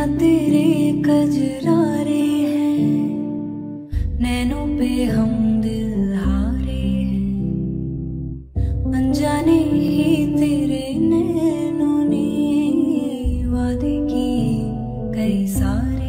क्या तेरे कजरारे हैं। नैनों पे हम दिल हारे हैं। अनजाने ही तेरे नैनों ने वादे किए, कई सारे